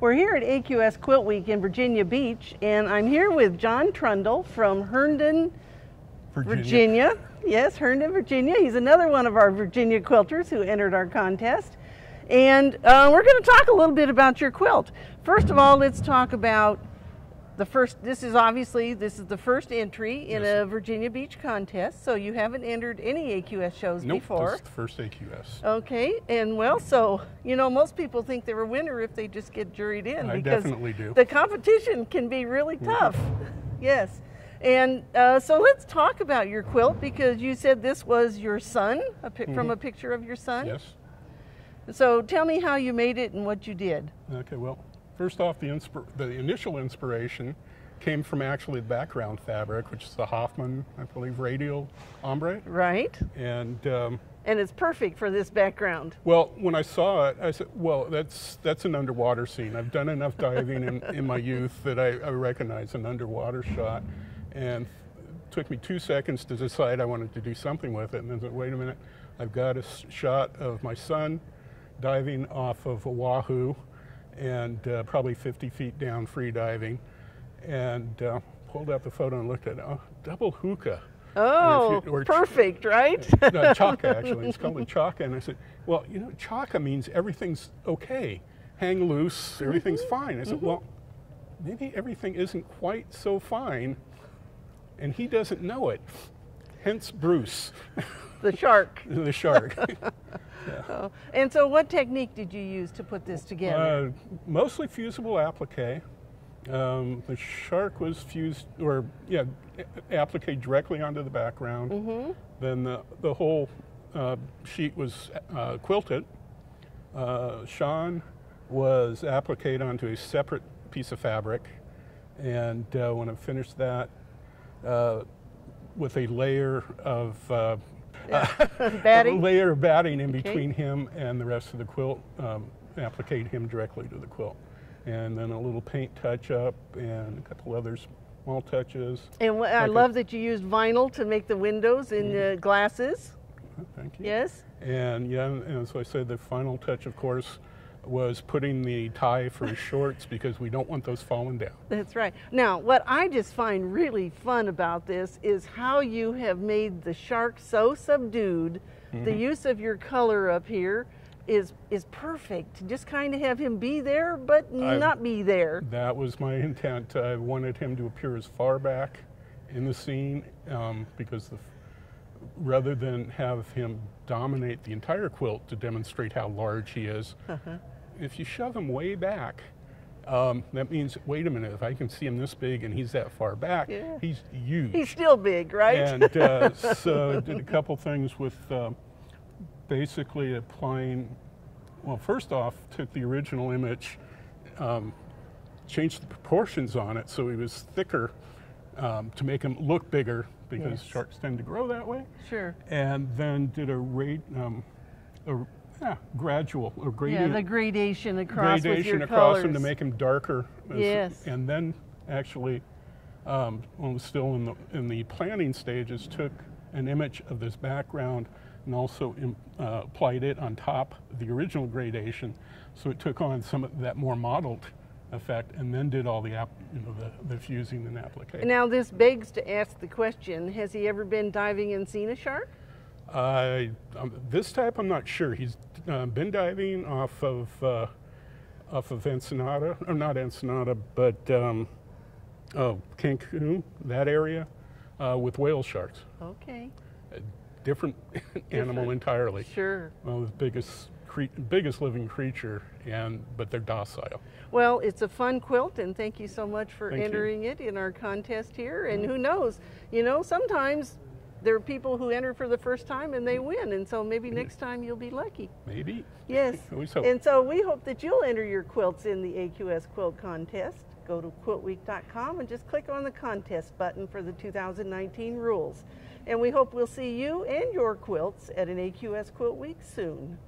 We're here at AQS Quilt Week in Virginia Beach, and I'm here with John Trundle from Herndon, Virginia. Virginia. Yes, Herndon, Virginia. He's another one of our Virginia quilters who entered our contest. And uh, we're going to talk a little bit about your quilt. First of all, let's talk about the first, this is obviously, this is the first entry in yes. a Virginia Beach contest, so you haven't entered any AQS shows nope, before. This is the first AQS. Okay, and well, so, you know, most people think they're a winner if they just get juried in. I because definitely do. The competition can be really mm-hmm. tough. yes. And uh, so let's talk about your quilt because you said this was your son, a mm -hmm. from a picture of your son. Yes. So tell me how you made it and what you did. Okay, well, First off, the, the initial inspiration came from actually the background fabric, which is the Hoffman, I believe, radial ombre. Right. And um, and it's perfect for this background. Well, when I saw it, I said, "Well, that's that's an underwater scene. I've done enough diving in, in my youth that I, I recognize an underwater shot." And it took me two seconds to decide I wanted to do something with it. And then, said, wait a minute, I've got a shot of my son diving off of Oahu and uh, probably 50 feet down free diving and uh, pulled out the photo and looked at it. Oh, double hookah. Oh, you, perfect, right? no, shaka, actually. It's called a shaka. And I said, well, you know, shaka means everything's okay. Hang loose, everything's mm -hmm. fine. I said, mm -hmm. well, maybe everything isn't quite so fine, and he doesn't know it. Hence Bruce. The shark. the shark. Yeah. Oh. And so what technique did you use to put this together? Uh, mostly fusible applique. Um, the shark was fused, or yeah, applique directly onto the background. Mm -hmm. Then the, the whole uh, sheet was uh, quilted. Uh, Sean was appliqued onto a separate piece of fabric. And uh, when I finished that, uh, with a layer of yeah. batting. a layer of batting in okay. between him and the rest of the quilt, um, applicate him directly to the quilt. And then a little paint touch up and a couple other small touches. And I love that you used vinyl to make the windows and mm. uh, glasses. Thank you. Yes. And yeah, and so I said the final touch, of course, was putting the tie for his shorts because we don't want those falling down. That's right. Now, what I just find really fun about this is how you have made the shark so subdued. Mm -hmm. The mm-hmm. use of your color up here is is perfect. Just kind of have him be there, but I, not be there. That was my intent. I wanted him to appear as far back in the scene um, because the rather than have him dominate the entire quilt to demonstrate how large he is, uh -huh if you shove him way back, um, that means, wait a minute, if I can see him this big and he's that far back, yeah. he's huge. He's still big, right? And uh, so I did a couple things with uh, basically applying, well, first off, took the original image, um, changed the proportions on it so he was thicker um, to make them look bigger because yes. sharks tend to grow that way. Sure. And then did a rate, um, a yeah, gradual or gradient. Yeah, the gradation across gradation across colors. them to make them darker. Yes. And then actually, um, when was still in the in the planning stages, took an image of this background and also in, uh, applied it on top of the original gradation, so it took on some of that more modeled effect, and then did all the app, you know, the, the fusing and application. Now this begs to ask the question: Has he ever been diving and seen a shark? Uh, um, this type, I'm not sure. He's uh, been diving off of uh, off of Ensenada, or not Ensenada, but um, oh, Cancun, that area, uh, with whale sharks. Okay. A different, different. animal entirely. Sure. Well, the biggest biggest living creature, and but they're docile. Well, it's a fun quilt, and thank you so much for thank entering you. it in our contest here. And who knows, you know, sometimes there are people who enter for the first time and they win, and so maybe next time you'll be lucky. Maybe. Yes. so. And so we hope that you'll enter your quilts in the AQS Quilt Contest. Go to quiltweek.com and just click on the contest button for the 2019 rules. And we hope we'll see you and your quilts at an AQS Quilt Week soon.